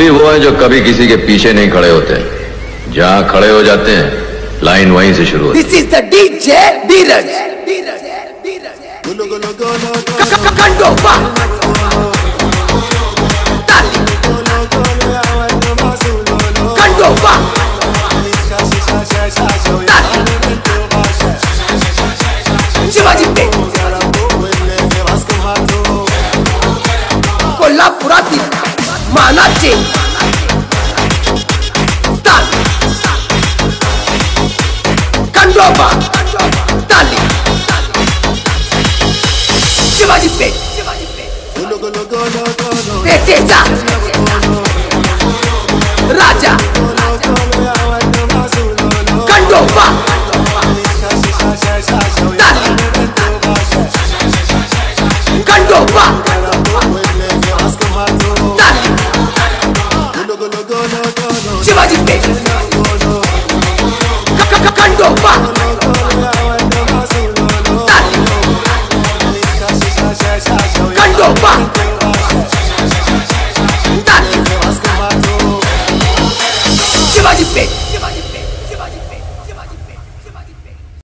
भी वो हैं जो कभी किसी के पीछे नहीं खड़े होते जहाँ खड़े हो जाते हैं, लाइन वहीं से शुरू होती DJ Dheeraj. Kandova. Dali. Kandova. Dali. Shivaji कोल्हापुरातील मानाचे स्थान खंडोबा ताली शिवाजी पेठ पेठेचा राजा खंडोबा ताली खंडोबा ताली शिवाजी खंडोबा खंडोबा शिवाजी